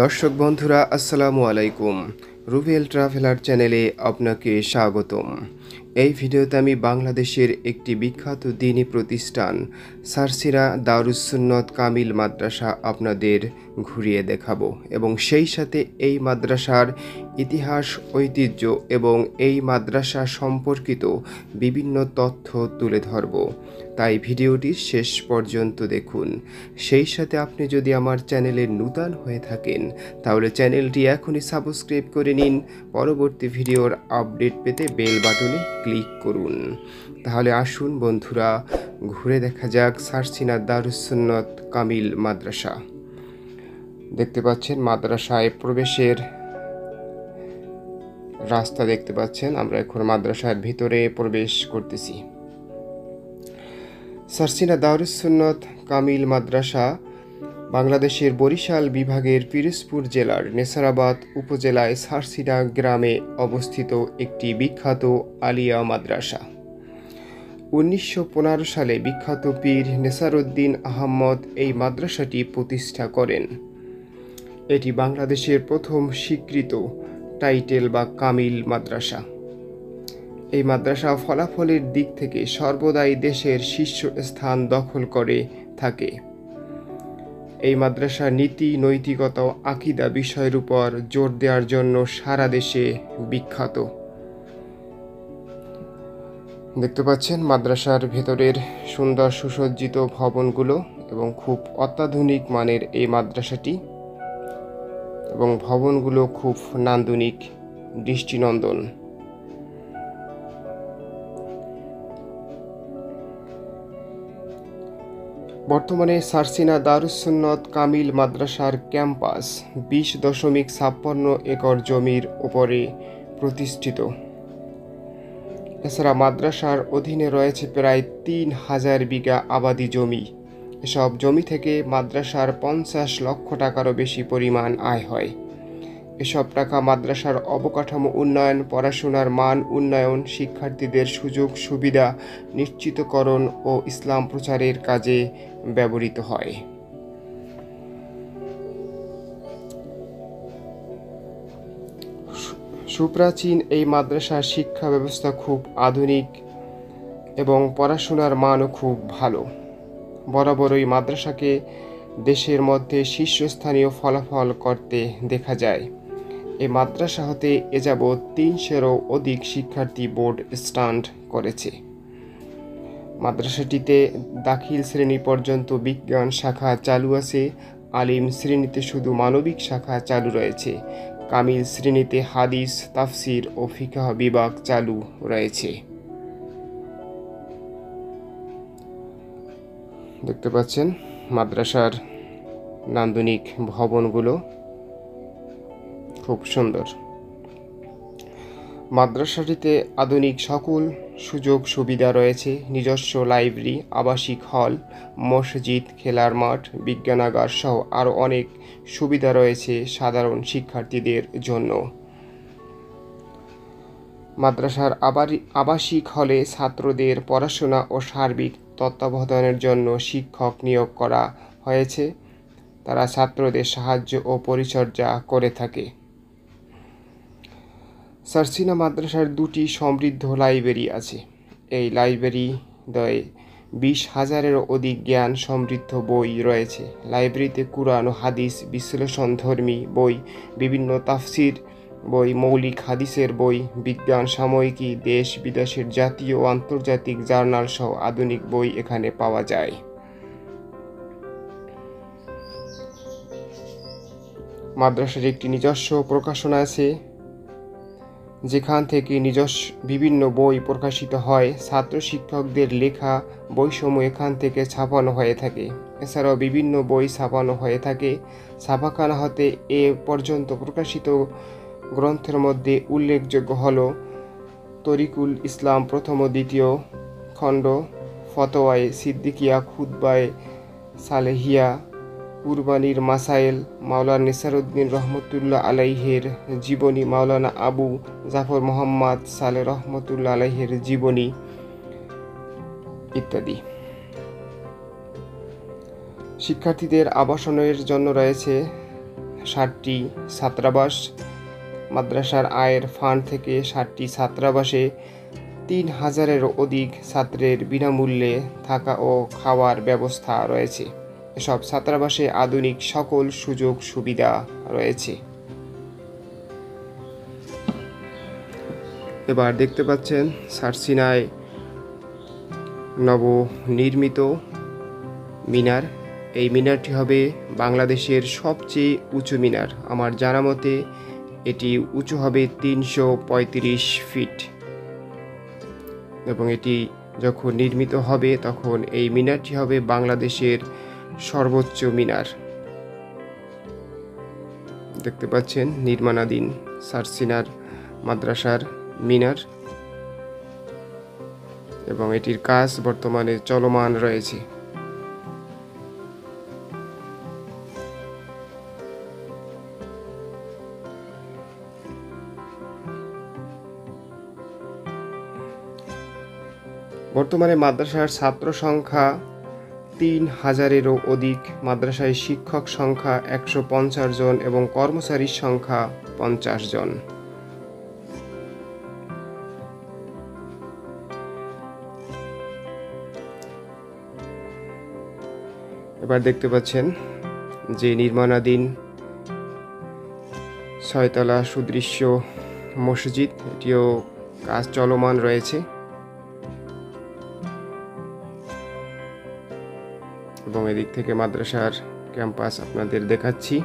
দর্শক বন্ধুরা আসসালামু আলাইকুম। রুবেল ট্রাভেলার চ্যানেলে আপনাকে স্বাগতম। এই ভিডিওতে আমি বাংলাদেশের একটি বিখ্যাত দিনী প্রতিষ্ঠান, সারসিরা দারুসুন্নত কামিল মাদ্রাসা আপনাদের ঘুরিয়ে দেখাবো এবং সেই সাথে এই মাদ্রাসার ইতিহাস, ঐতিহ্য এবং এই মাদ্রাসা সম্পর্কিত বিভিন্ন তথ্য তুলে ধরব। তাই ভিডিওটি শেষ পর্যন্ত দেখুন। সেই সাথে আপনি যদি আমার চ্যানেলে নূতন হয়ে থাকেন, তাহলে চ্যানেলটি এখনই সাবস্ক্রাইব করে নিন। পরবর্তী ভিডিওর আপডেট পেতে বেল বাটনে ক্লিক করুন। তাহলে আসুন বন্ধুরা, ঘুরে দেখা যাক সারসিনা দারুসন্নত কামিল মাদ্রাসা। দেখতে পাচ্ছেন মাদ্রাসায় প্রবেশের রাস্তা দেখতে পাচ্ছেন, আমরা এখন মাদ্রাসার ভিতরে প্রবেশ করতেছি। সারসিনা দারুসন্নত কামিল মাদ্রাসা বাংলাদেশের বরিশাল বিভাগের পিরোজপুর জেলার নেসারাবাদ উপজেলায় সারসিনা গ্রামে অবস্থিত একটি বিখ্যাত আলিয়া মাদ্রাসা। উনিশশো পনেরো সালে বিখ্যাত পীর নেসারুদ্দিন আহম্মদ এই মাদ্রাসাটি প্রতিষ্ঠা করেন। এটি বাংলাদেশের প্রথম স্বীকৃত টাইটেল বা কামিল মাদ্রাসা। এই মাদ্রাসা ফলাফলের দিক থেকে সর্বদাই দেশের শীর্ষ স্থান দখল করে থাকে। এই মাদ্রাসা নীতি, নৈতিকতা ও আকিদা বিষয়ের উপর জোর দেওয়ার জন্য সারা দেশে বিখ্যাত। দেখতে পাচ্ছেন মাদ্রাসার ভেতরের সুন্দর সুসজ্জিত ভবনগুলো এবং খুব অত্যাধুনিক মানের এই মাদ্রাসাটি এবং ভবনগুলো খুব নান্দনিক দৃষ্টিনন্দন। বর্তমানে সারসিনা দারুসন্নত কামিল মাদ্রাসার ক্যাম্পাস বিশ দশমিক ছাপ্পান্ন একর জমির উপরে প্রতিষ্ঠিত। এছাড়া মাদ্রাসার অধীনে রয়েছে প্রায় তিন হাজার বিঘা আবাদি জমি। এসব জমি থেকে মাদ্রাসার পঞ্চাশ লক্ষ টাকারও বেশি পরিমাণ আয় হয়। এসব টাকা মাদ্রাসার অবকাঠামো উন্নয়ন, পড়াশোনার মান উন্নয়ন, শিক্ষার্থীদের সুযোগ সুবিধা, নিশ্চিতকরণ ও ইসলাম প্রচারের কাজে ব্যবহৃত হয়। সুপ্রাচীন এই মাদ্রাসার শিক্ষা ব্যবস্থা খুব আধুনিক এবং পড়াশোনার মানও খুব ভালো। বরাবর ওই মাদ্রাসাকে দেশের মধ্যে শীর্ষস্থানীয় ফলাফল করতে দেখা যায়। এই মাদ্রাসা হতে এ যাবৎ তিনশোরও অধিক শিক্ষার্থী বোর্ড স্ট্যান্ড করেছে। মাদ্রাসাটিতে দাখিল শ্রেণি পর্যন্ত বিজ্ঞান শাখা চালু আছে, আলিম শ্রেণীতে শুধু মানবিক শাখা চালু রয়েছে, কামিল শ্রেণীতে হাদিস, তাফসির ও ফিকাহ বিভাগ চালু রয়েছে। দেখতে পাচ্ছেন মাদ্রাসার নান্দনিক ভবনগুলো। খুব সুন্দর। মাদ্রাসাটিতে আধুনিক সকল সুযোগ সুবিধা রয়েছে। নিজস্ব লাইব্রেরি, আবাসিক হল, মসজিদ, খেলার মাঠ, বিজ্ঞানাগার সহ আরও অনেক সুবিধা রয়েছে সাধারণ শিক্ষার্থীদের জন্য। মাদ্রাসার আবাসিক হলে ছাত্রদের পড়াশোনা ও সার্বিক তত্ত্বাবধানের জন্য শিক্ষক নিয়োগ করা হয়েছে। তারা ছাত্রদের সাহায্য ও পরিচর্যা করে থাকে। সারসিনা মাদ্রাসার দুটি সমৃদ্ধ লাইব্রেরি আছে। এই লাইব্রেরি দয়ে বিশ হাজারেরও অধিক জ্ঞান সমৃদ্ধ বই রয়েছে। লাইব্রেরিতে কুরআন ও হাদিস বিশ্লেষণধর্মী বই, বিভিন্ন তাফসির বই, মৌলিক হাদিসের বই, বিজ্ঞান, সাময়িকী, দেশ বিদেশের জাতীয় ও আন্তর্জাতিক জার্নাল সহ আধুনিক বই এখানে পাওয়া যায়। মাদ্রাসার একটি নিজস্ব প্রকাশনা আছে। যেখান থেকে নিজস্ব বিভিন্ন বই প্রকাশিত হয়, ছাত্র শিক্ষকদের লেখা বইসমূহ এখান থেকে ছাপানো হয়ে থাকে। এছাড়াও বিভিন্ন বই ছাপানো হয়ে থাকে। ছাপাখানা হতে এ পর্যন্ত প্রকাশিত গ্রন্থের মধ্যে উল্লেখযোগ্য হল তরিকুল ইসলাম প্রথম ও দ্বিতীয় খণ্ড, ফতোয়ায় সিদ্দিকিয়া খুদ্বায় সালেহিয়া কুরবানির মাসাইল মাওলানা নিসারুদ্দিন রহমতুল্লাহ আলাইহের জীবনী মাওলানা আবু জাফর মোহাম্মদ সালে রহমতুল্লাহ আলাইহের জীবনী ইত্যাদি। শিক্ষার্থীদের আবাসনের জন্য রয়েছে ষাটটি ছাত্রাবাস। মাদ্রাসার আয়ের ফান্ড থেকে ষাটটি ছাত্রাবাসে তিন হাজারের অধিক ছাত্রের বিনামূল্যে থাকা ও খাওয়ার ব্যবস্থা রয়েছে। এসব ছাত্রাবাসে আধুনিক সকল সুযোগ সুবিধা রয়েছে। এবার দেখতে পাচ্ছেন সারসিনায় নবনির্মিত মিনার। এই মিনারটি হবে বাংলাদেশের সবচেয়ে উঁচু মিনার। আমার জানা মতে এটি উঁচু হবে তিনশো পঁয়ত্রিশ ফিট। এবং এটি যখন নির্মিত হবে তখন এই মিনারটি হবে বাংলাদেশের সর্বোচ্চ মিনার। দেখতে পাচ্ছেন নির্মাণাধীন সারসিনার মাদ্রাসার মিনার। এবং এটির কাজ বর্তমানে চলমান রয়েছে। বর্তমানে মাদ্রাসার ছাত্র সংখ্যা তিন হাজারেরও অধিক মাদ্রাসায় শিক্ষক সংখ্যা একশো পঞ্চাশ জন এবং কর্মচারীর সংখ্যা পঞ্চাশ জন। এবার দেখতে পাচ্ছেন যে নির্মাণাধীন ছয়তলা সুদৃশ্য মসজিদ, এটিও কাজ চলমান রয়েছে। এবং এদিক থেকে মাদ্রাসার ক্যাম্পাস আপনাদের দেখাচ্ছি।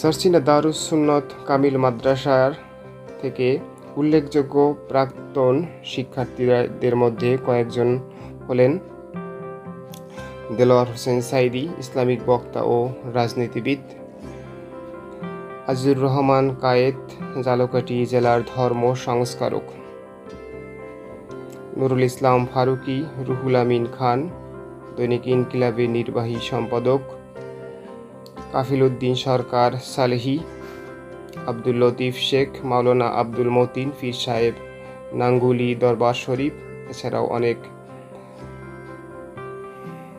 সার্সিনা দারুস সুন্নত কামিল মাদ্রাসার থেকে উল্লেখযোগ্য প্রাক্তন শিক্ষার্থীদের মধ্যে কয়েকজন হলেন দেলোয়ার হোসেন সাইদি, ইসলামিক বক্তা ও রাজনীতিবিদ। আজিজুর রহমান, কায়েত জালকাটি জেলার ধর্ম সংস্কারক। নুরুল ইসলাম ফারুকি, রুহুল আমিন খান, দৈনিক ইনকিলাবের নির্বাহী সম্পাদক। কাফিল উদ্দিন সরকার, সালেহি। আব্দুল লতিফ শেখ, মাওলানা আব্দুল মতিন ফির সাহেব নাঙ্গুলি দরবার শরীফ। এছাড়াও অনেক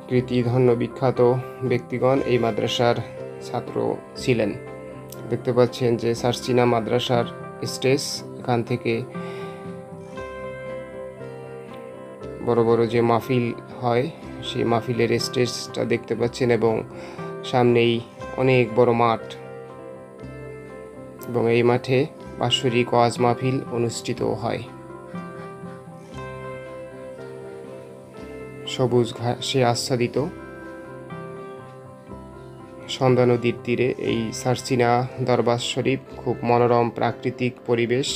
কৃতিধন্য বিখ্যাত ব্যক্তিগণ এই মাদ্রাসার ছাত্র ছিলেন। দেখতে পাচ্ছেন যে সার্সিনা মাদ্রাসার স্টেজ, এখান থেকে বড় বড় যে মাহফিল হয়, সেই মাহফিলের স্টেজটা দেখতে পাচ্ছেন এবং সামনেই অনেক বড় মাঠ এবং এই মাঠে বাৎসরিক ওয়াজ মাহফিল অনুষ্ঠিত হয়। সবুজ ঘাসে আচ্ছাদিত সন্ধ্যা নদীর তীরে এই সার্সিনা দরবার শরীফ খুব মনোরম, প্রাকৃতিক পরিবেশ।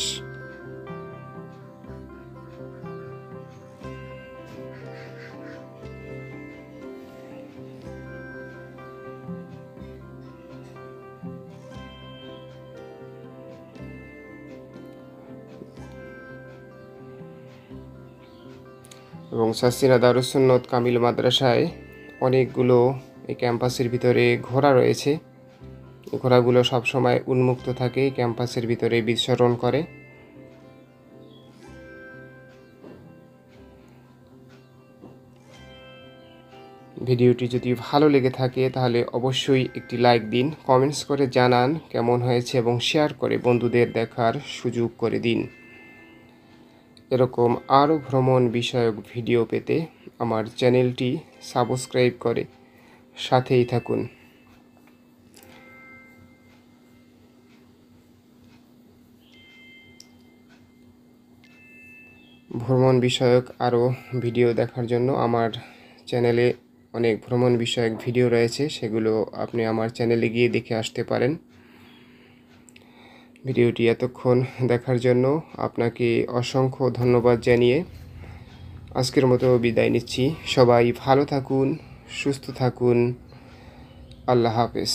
এবং সাসিনা দারুসুন্নত কামিল মাদ্রাসায় অনেকগুলো এই ক্যাম্পাসের ভিতরে ঘোড়া রয়েছে। ঘোড়াগুলো সবসময় উন্মুক্ত থাকে ক্যাম্পাসের ভিতরে বিচরণ করে। ভিডিওটি যদি ভালো লেগে থাকে, তাহলে অবশ্যই একটি লাইক দিন, কমেন্টস করে জানান কেমন হয়েছে এবং শেয়ার করে বন্ধুদের দেখার সুযোগ করে দিন। এরকম আরও ভ্রমণ বিষয়ক ভিডিও পেতে আমার চ্যানেলটি সাবস্ক্রাইব করে সাথেই থাকুন। ভ্রমণ বিষয়ক আরও ভিডিও দেখার জন্য আমার চ্যানেলে অনেক ভ্রমণ বিষয়ক ভিডিও রয়েছে, সেগুলো আপনি আমার চ্যানেলে গিয়ে দেখে আসতে পারেন। ভিডিওটি এতক্ষণ দেখার জন্য আপনাকে অসংখ্য ধন্যবাদ জানিয়ে আজকের মতো বিদায় নিচ্ছি। সবাই ভালো থাকুন সুস্থ থাকুন। আল্লাহ হাফেজ।